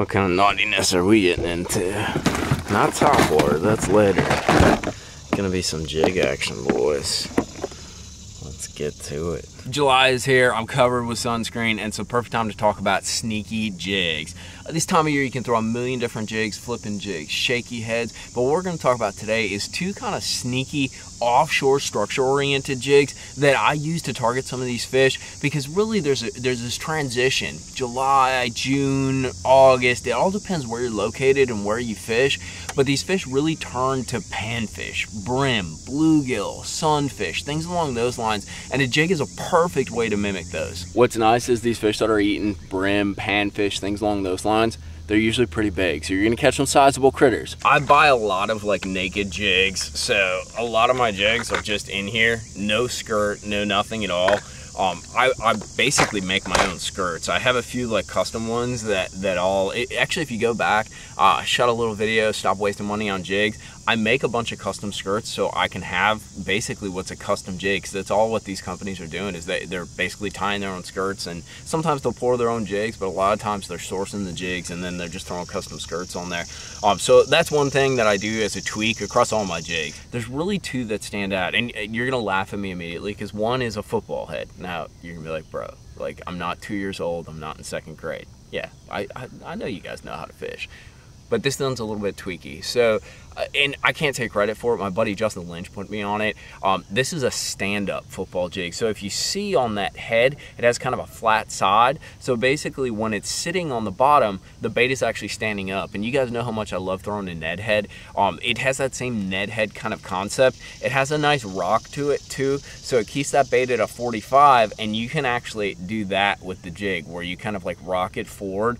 What kind of naughtiness are we getting into? Not top water, that's later. Gonna be some jig action, boys. Let's get to it. July is here. I'm covered with sunscreen, and so perfect time to talk about sneaky jigs. Uh, this time of year, you can throw a million different jigs, flipping jigs, shaky heads. But what we're going to talk about today is two kind of sneaky offshore structure-oriented jigs that I use to target some of these fish because really there's a, there's this transition. July, June, August. It all depends where you're located and where you fish. But these fish really turn to panfish, brim, bluegill, sunfish, things along those lines. And a jig is a perfect way to mimic those. What's nice is these fish that are eating brim, panfish, things along those lines, they're usually pretty big. So you're gonna catch some sizable critters. I buy a lot of like naked jigs. So a lot of my jigs are just in here, no skirt, no nothing at all. Um, I, I, basically make my own skirts. I have a few like custom ones that that all. It, actually, if you go back, uh, I shot a little video. Stop wasting money on jigs. I make a bunch of custom skirts so I can have basically what's a custom jig. Because that's all what these companies are doing is they they're basically tying their own skirts and sometimes they'll pour their own jigs, but a lot of times they're sourcing the jigs and then they're just throwing custom skirts on there. Um, so that's one thing that I do as a tweak across all my jigs. There's really two that stand out, and you're gonna laugh at me immediately because one is a football head. Now you're gonna be like, bro, like I'm not two years old. I'm not in second grade. Yeah, I, I, I know you guys know how to fish but this one's a little bit tweaky. So, uh, and I can't take credit for it. My buddy Justin Lynch put me on it. Um, this is a stand-up football jig. So if you see on that head, it has kind of a flat side. So basically when it's sitting on the bottom, the bait is actually standing up. And you guys know how much I love throwing a Ned head. Um, it has that same Ned head kind of concept. It has a nice rock to it too. So it keeps that bait at a 45 and you can actually do that with the jig where you kind of like rock it forward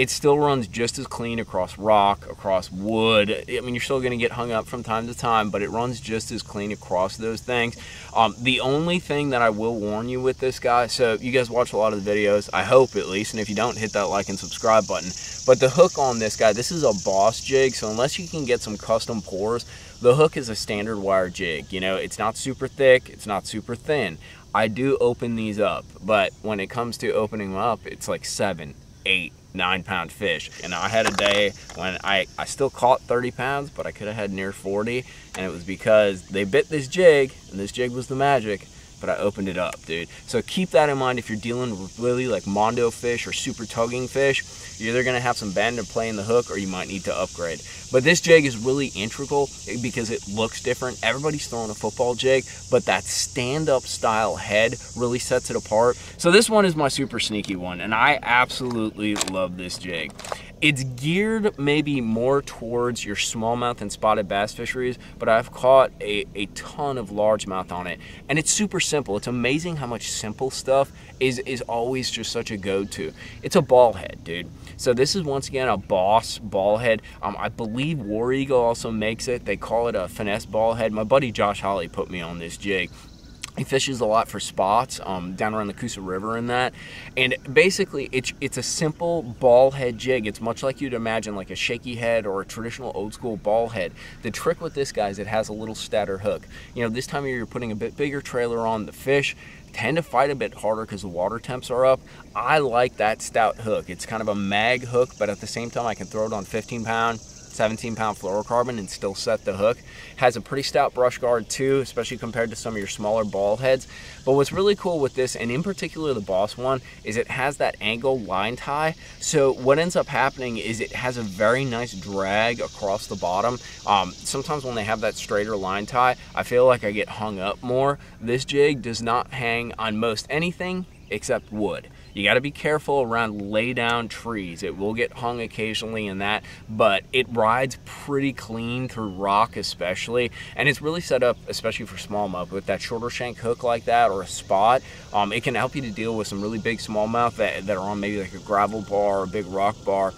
it still runs just as clean across rock, across wood. I mean, you're still going to get hung up from time to time, but it runs just as clean across those things. Um, the only thing that I will warn you with this guy, so you guys watch a lot of the videos, I hope at least, and if you don't, hit that like and subscribe button. But the hook on this guy, this is a boss jig, so unless you can get some custom pours, the hook is a standard wire jig. You know, it's not super thick, it's not super thin. I do open these up, but when it comes to opening them up, it's like seven, eight, nine pound fish. And I had a day when I, I still caught 30 pounds, but I could have had near 40. And it was because they bit this jig, and this jig was the magic but I opened it up, dude. So keep that in mind if you're dealing with really like Mondo fish or super tugging fish. You're either gonna have some bend or play in the hook or you might need to upgrade. But this jig is really integral because it looks different. Everybody's throwing a football jig, but that stand-up style head really sets it apart. So this one is my super sneaky one and I absolutely love this jig. It's geared maybe more towards your smallmouth and spotted bass fisheries, but I've caught a, a ton of largemouth on it. And it's super simple. It's amazing how much simple stuff is, is always just such a go-to. It's a ball head, dude. So this is once again a Boss ball head. Um, I believe War Eagle also makes it. They call it a finesse ball head. My buddy Josh Holly put me on this jig. He fishes a lot for spots um, down around the Coosa River and that. And basically, it's it's a simple ball head jig. It's much like you'd imagine like a shaky head or a traditional old school ball head. The trick with this, guy is it has a little statter hook. You know, this time of year, you're putting a bit bigger trailer on the fish tend to fight a bit harder because the water temps are up. I like that stout hook. It's kind of a mag hook, but at the same time, I can throw it on 15 pound, 17 pound fluorocarbon and still set the hook. Has a pretty stout brush guard too, especially compared to some of your smaller ball heads. But what's really cool with this, and in particular the Boss one, is it has that angle line tie. So what ends up happening is it has a very nice drag across the bottom. Um, sometimes when they have that straighter line tie, I feel like I get hung up more. This jig does not hang on most anything except wood. You got to be careful around lay down trees. It will get hung occasionally in that, but it rides pretty clean through rock especially, and it's really set up especially for smallmouth with that shorter shank hook like that or a spot. Um, it can help you to deal with some really big smallmouth that, that are on maybe like a gravel bar or a big rock bar.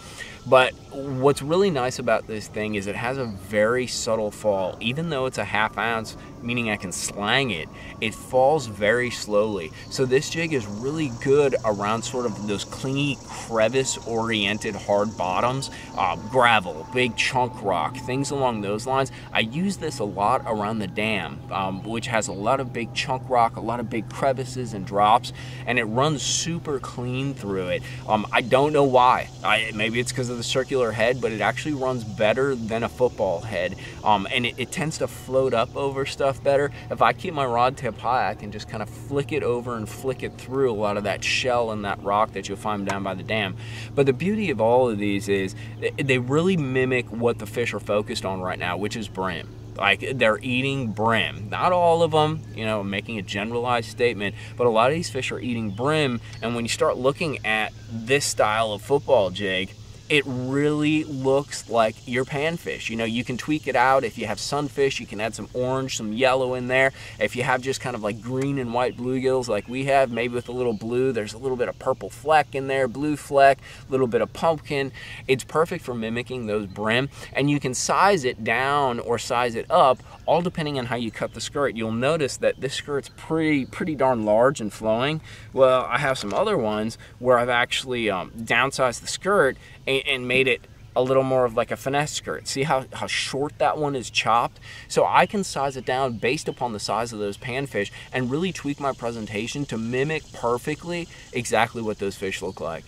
But what's really nice about this thing is it has a very subtle fall. Even though it's a half ounce, meaning I can slang it, it falls very slowly. So this jig is really good around sort of those clingy, crevice-oriented hard bottoms, uh, gravel, big chunk rock, things along those lines. I use this a lot around the dam, um, which has a lot of big chunk rock, a lot of big crevices and drops, and it runs super clean through it. Um, I don't know why. I, maybe it's because of the circular head, but it actually runs better than a football head. Um, and it, it tends to float up over stuff better. If I keep my rod tip high, I can just kind of flick it over and flick it through a lot of that shell and that rock that you'll find down by the dam. But the beauty of all of these is they really mimic what the fish are focused on right now, which is brim like they're eating brim not all of them you know making a generalized statement but a lot of these fish are eating brim and when you start looking at this style of football jig it really looks like your panfish. You know, you can tweak it out. If you have sunfish, you can add some orange, some yellow in there. If you have just kind of like green and white bluegills like we have, maybe with a little blue, there's a little bit of purple fleck in there, blue fleck, a little bit of pumpkin. It's perfect for mimicking those brim. And you can size it down or size it up all depending on how you cut the skirt. You'll notice that this skirt's pretty pretty darn large and flowing. Well, I have some other ones where I've actually um, downsized the skirt and, and made it a little more of like a finesse skirt. See how, how short that one is chopped? So I can size it down based upon the size of those panfish and really tweak my presentation to mimic perfectly exactly what those fish look like.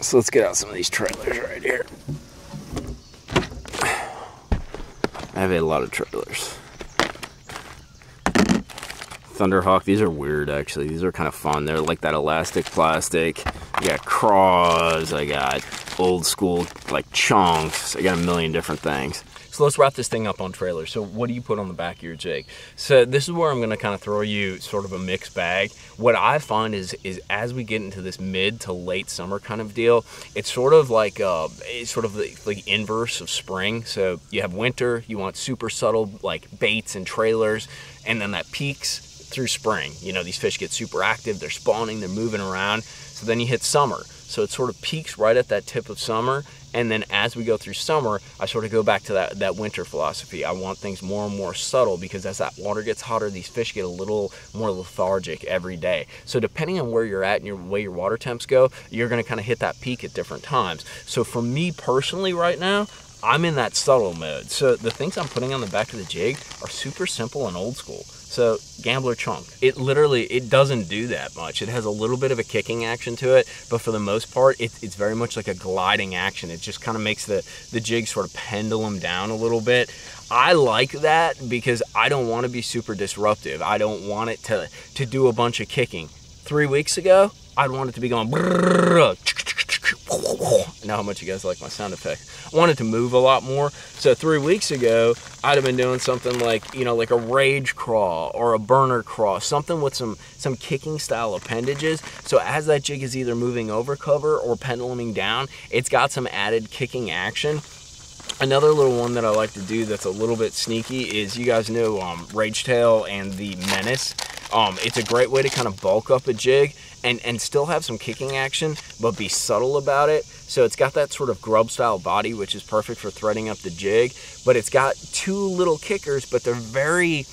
So let's get out some of these trailers right here. I have a lot of trailers. Thunderhawk, these are weird actually. These are kind of fun. They're like that elastic plastic. I got craws, I got old school like chunks. I got a million different things. So let's wrap this thing up on trailers. So what do you put on the back of your jig? So this is where I'm gonna kind of throw you sort of a mixed bag. What I find is is as we get into this mid to late summer kind of deal, it's sort of like uh, it's sort of the like inverse of spring. So you have winter, you want super subtle like baits and trailers, and then that peaks through spring. You know, these fish get super active, they're spawning, they're moving around. So then you hit summer. So it sort of peaks right at that tip of summer and then as we go through summer, I sort of go back to that, that winter philosophy. I want things more and more subtle because as that water gets hotter, these fish get a little more lethargic every day. So depending on where you're at and your way your water temps go, you're gonna kind of hit that peak at different times. So for me personally right now, I'm in that subtle mode. So the things I'm putting on the back of the jig are super simple and old school. So Gambler Chunk, it literally, it doesn't do that much. It has a little bit of a kicking action to it, but for the most part, it, it's very much like a gliding action. It just kind of makes the, the jig sort of pendulum down a little bit. I like that because I don't want to be super disruptive. I don't want it to, to do a bunch of kicking. Three weeks ago, I'd want it to be going I know how much you guys like my sound effect. I wanted to move a lot more. So three weeks ago, I'd have been doing something like, you know, like a rage crawl or a burner crawl, something with some, some kicking style appendages. So as that jig is either moving over cover or penduluming down, it's got some added kicking action. Another little one that I like to do that's a little bit sneaky is you guys know um, Rage Tail and the Menace. Um, it's a great way to kind of bulk up a jig and, and still have some kicking action, but be subtle about it. So it's got that sort of grub style body, which is perfect for threading up the jig, but it's got two little kickers, but they're very,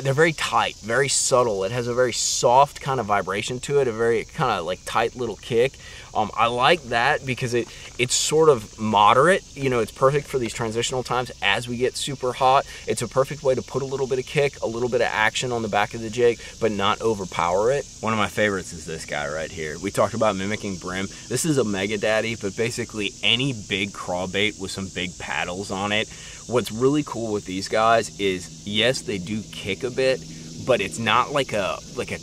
they're very tight, very subtle. It has a very soft kind of vibration to it, a very kind of like tight little kick. Um, I like that because it it's sort of moderate. You know, it's perfect for these transitional times as we get super hot. It's a perfect way to put a little bit of kick, a little bit of action on the back of the jig, but not overpower it. One of my favorites is this guy right here. We talked about mimicking brim. This is a Mega Daddy, but basically any big crawbait with some big paddles on it. What's really cool with these guys is yes, they do kick a bit, but it's not like a like a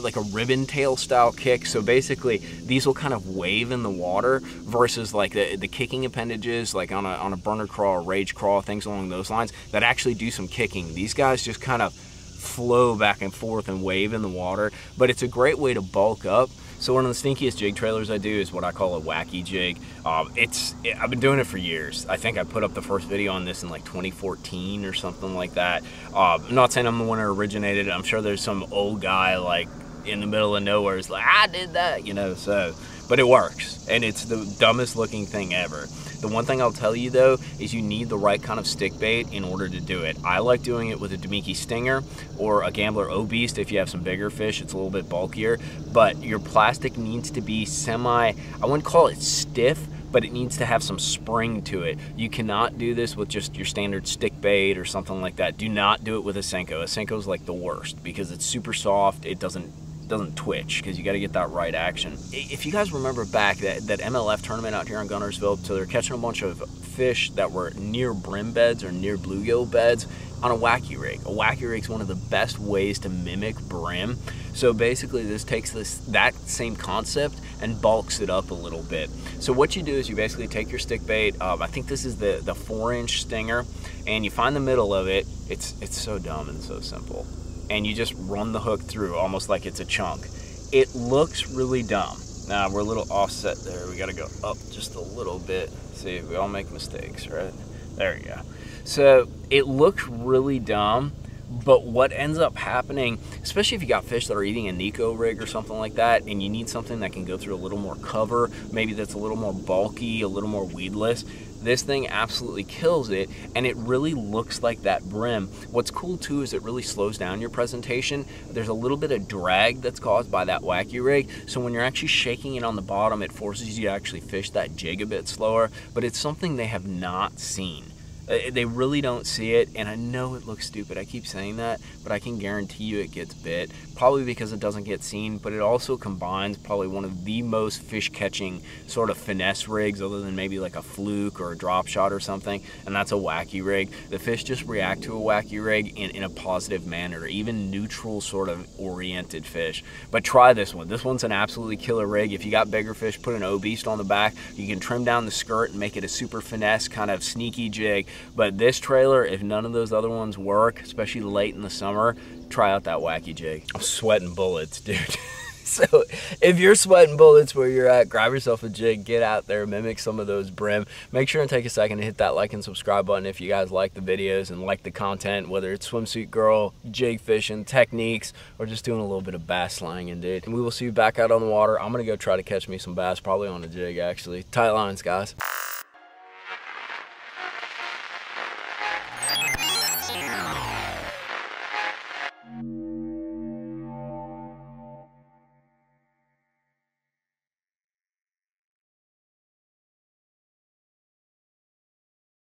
like a ribbon tail style kick. So basically, these will kind of wave in the water versus like the, the kicking appendages, like on a, on a burner crawl, rage crawl, things along those lines, that actually do some kicking. These guys just kind of flow back and forth and wave in the water, but it's a great way to bulk up so one of the stinkiest jig trailers I do is what I call a wacky jig. Um, it's it, I've been doing it for years. I think I put up the first video on this in like 2014 or something like that. Uh, I'm not saying I'm the one who originated it. I'm sure there's some old guy like in the middle of nowhere is like I did that, you know. So, but it works, and it's the dumbest looking thing ever. The one thing I'll tell you though is you need the right kind of stick bait in order to do it. I like doing it with a Damiki Stinger or a Gambler O-Beast if you have some bigger fish. It's a little bit bulkier, but your plastic needs to be semi, I wouldn't call it stiff, but it needs to have some spring to it. You cannot do this with just your standard stick bait or something like that. Do not do it with a Senko. A Senko is like the worst because it's super soft. It doesn't doesn't twitch because you got to get that right action. If you guys remember back that, that MLF tournament out here in Guntersville, so they're catching a bunch of fish that were near brim beds or near bluegill beds on a wacky rig. A wacky rig is one of the best ways to mimic brim. So basically this takes this that same concept and bulks it up a little bit. So what you do is you basically take your stick bait, um, I think this is the, the four inch stinger, and you find the middle of it. It's, it's so dumb and so simple and you just run the hook through almost like it's a chunk. It looks really dumb. Now we're a little offset there. We got to go up just a little bit. See, we all make mistakes, right? There you go. So it looks really dumb, but what ends up happening, especially if you got fish that are eating a Neko rig or something like that, and you need something that can go through a little more cover, maybe that's a little more bulky, a little more weedless, this thing absolutely kills it and it really looks like that brim. What's cool too is it really slows down your presentation. There's a little bit of drag that's caused by that wacky rig. So when you're actually shaking it on the bottom, it forces you to actually fish that jig a bit slower, but it's something they have not seen. Uh, they really don't see it, and I know it looks stupid. I keep saying that, but I can guarantee you it gets bit. Probably because it doesn't get seen, but it also combines probably one of the most fish catching sort of finesse rigs, other than maybe like a fluke or a drop shot or something, and that's a wacky rig. The fish just react to a wacky rig in, in a positive manner, or even neutral sort of oriented fish. But try this one. This one's an absolutely killer rig. If you got bigger fish, put an O-Beast on the back. You can trim down the skirt and make it a super finesse kind of sneaky jig but this trailer, if none of those other ones work, especially late in the summer, try out that wacky jig. I'm sweating bullets, dude. so if you're sweating bullets where you're at, grab yourself a jig, get out there, mimic some of those brim. Make sure and take a second to hit that like and subscribe button if you guys like the videos and like the content, whether it's swimsuit girl, jig fishing, techniques, or just doing a little bit of bass slanging, dude. And we will see you back out on the water. I'm gonna go try to catch me some bass, probably on a jig actually. Tight lines, guys.